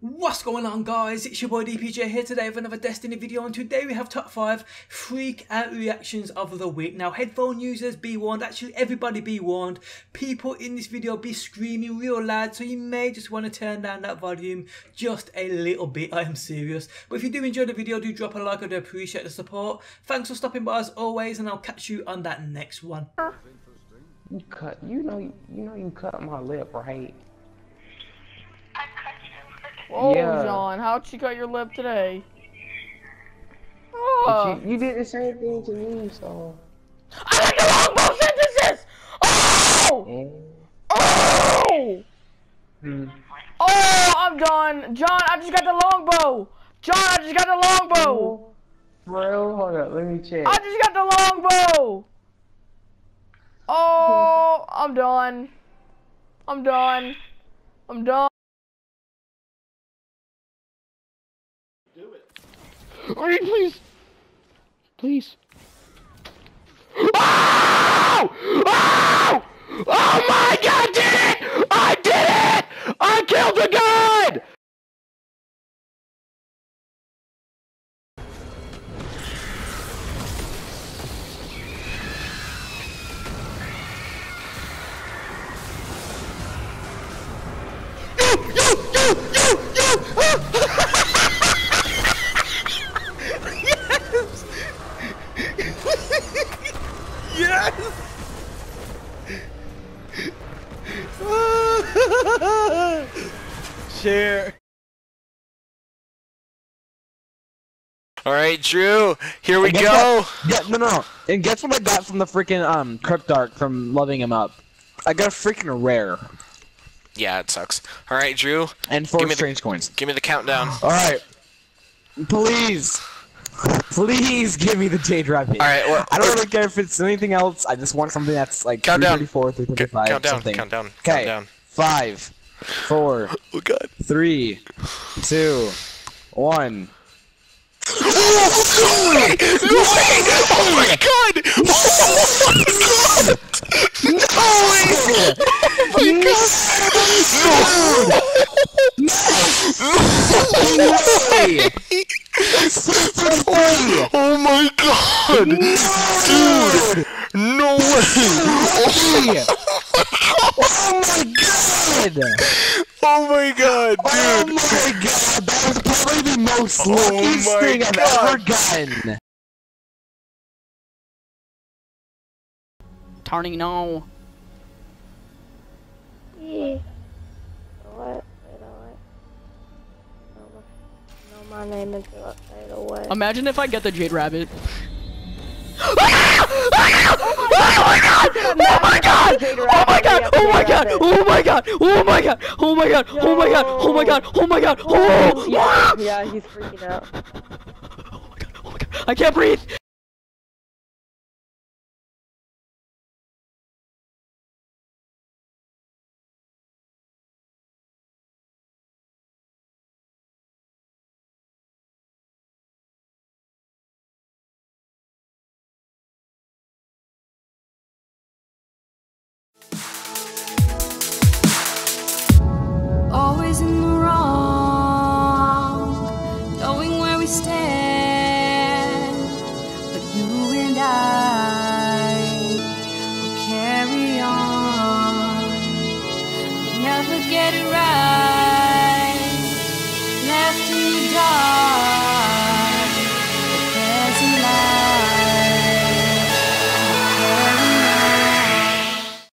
What's going on guys, it's your boy DPJ here today with another Destiny video and today we have top 5 freak out reactions of the week. Now headphone users be warned, actually everybody be warned, people in this video be screaming real loud so you may just want to turn down that volume just a little bit, I am serious. But if you do enjoy the video do drop a like, I do appreciate the support. Thanks for stopping by as always and I'll catch you on that next one. You cut, you know, you know you cut my lip, right? Oh, Yeah. John, how'd she cut your lip today? But Oh, you, you did the same thing to me, so. I like the longbow sentences! Oh! Yeah. Oh! Hmm. Oh, I'm done. John, I just got the longbow. John, I just got the longbow. Bro, hold up, let me check. I just got the longbow. Oh, I'm done. I'm done. I'm done. Alright, please. Please. Oh! Oh! Oh my god, I did it! I did it! I killed the god! Share. All right, Drew. Here we And guess go. Yeah, no, no, no. And guess what I got from the freaking um Cryptarch from loving him up? I got a freaking rare Yeah, it sucks. All right, Drew. and four Give me the- strange coins. Give me the countdown. All right, please, please give me the Jade Rabbit. All right, well, I don't really care if it's anything else. I just want something that's like Countdown. 334, 335, countdown, something. countdown, Okay, countdown. five, four, Oh God. three, two, one. Oh my God! Oh my God! Oh my God! Dude! No way! Oh my god! Dude! No way! Oh my God, Oh my god, dude! Oh my god, that was probably the most Oh luckiest my thing I've God. ever gotten. Tarny, no. Yeah. Name is Fade Away. Imagine if I get the Jade Rabbit. Oh my god! Oh my god! Oh my god! Oh my god! Oh my god! Oh my god! Oh my god! Oh my god! Oh my god! Oh my god! Oh! Yeah, yeah, he's freaking out. Oh my god! Oh my god! Oh I can't breathe!